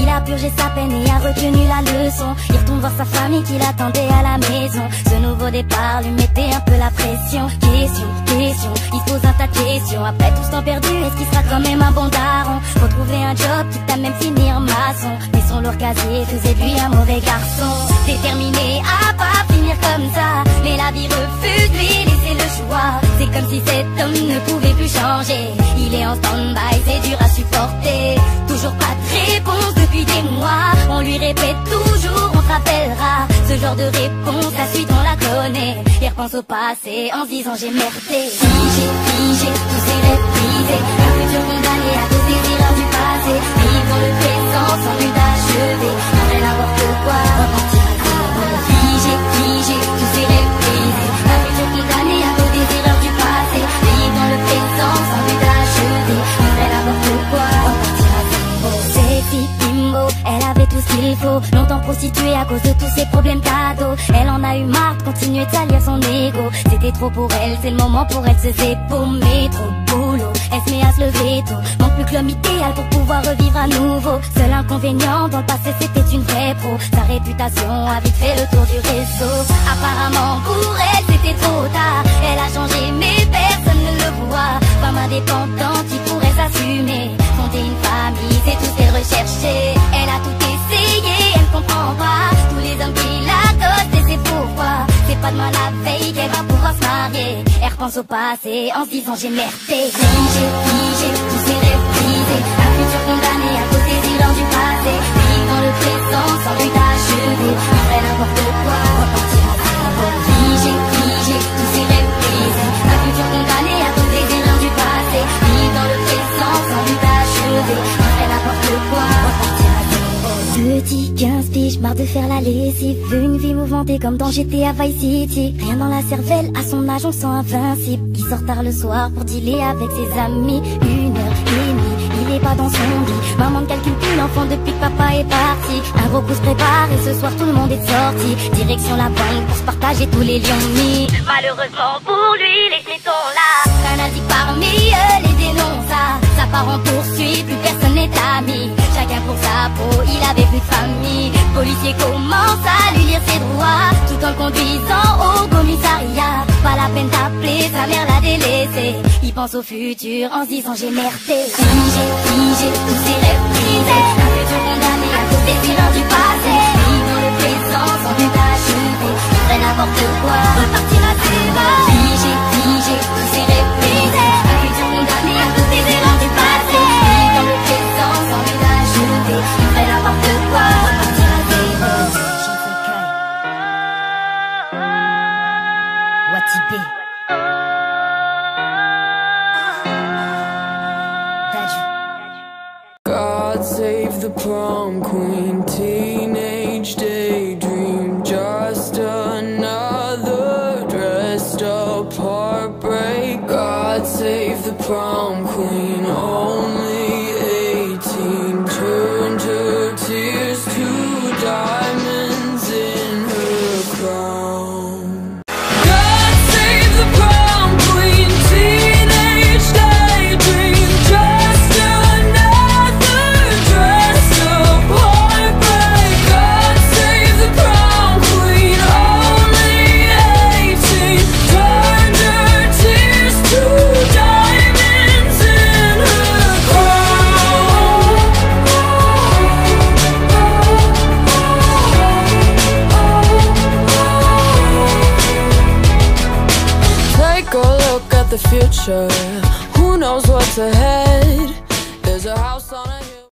Il a purgé sa peine et a retenu la leçon. Il retourne voir sa famille qui l'attendait à la maison. Ce nouveau départ lui mettait un peu la pression. Question, question, il se pose un tas de questions. Après tout ce temps perdu, est-ce qu'il sera quand même un bon daron? Retrouver un job qui t'a même finir maçon. Mais son lourd casier faisait lui un mauvais garçon. Déterminé à pas finir comme ça. Mais la vie refuse lui laisser le choix. C'est comme si cet homme ne pouvait plus changer. Il est en stand-by, c'est dur à supporter. Répète toujours, on te rappellera. Ce genre de réponse, la suite on la connaît. Il repense au passé en se disant j'ai merdé. Figé, figé, tous ses rêves. Un futur condamné à cause des erreurs du passé. Vivre dans le présent sans but d'achever. Prostituée à cause de tous ses problèmes cadeaux. Elle en a eu marre de continuer de salir son ego. C'était trop pour elle, c'est le moment pour elle se épaumer. Trop boulot, elle se met à se lever tôt. Manque plus que l'homme idéal pour pouvoir revivre à nouveau. Seul inconvénient dans le passé, c'était une vraie pro. Sa réputation a vite fait le tour du réseau. Apparemment pour elle, c'était trop tard. Elle a changé, mais personne ne le voit. Femme indépendante qui pourrait s'assumer. Fonder une famille, c'est tout qu'elle La veille qu'elle va pouvoir se marier. Elle repense au passé en se disant j'ai merdé. Figé, figé, tous ses rêves brisés. Un futur condamné à cause des erreurs du passé. Vivre dans le présent de faire la lessive. Veut une vie mouvementée comme dans GTA Vice City. Rien dans la cervelle, à son âge on se sent invincible. Qui sort tard le soir pour dealer avec ses amis. Une heure et demie, il est pas dans son lit. Maman ne calcule plus l'enfant depuis que papa est parti. Un gros coup se prépare et ce soir tout le monde est sorti. Direction la banque pour se partager tous les lions mis Malheureusement pour lui, les sont peau, il avait plus de famille. Policier commence à lui lire ses droits Tout en le conduisant au commissariat. Pas la peine d'appeler, sa mère l'a délaissé. Il pense au futur en se disant j'ai merdé. Figé, figé, tous ses rêves brisés. Un futur condamné à cause du passé Watibé God save the prom queen, teenage daydream, just another dressed up heartbreak. God save the prom queen, only the future. Who knows what's ahead?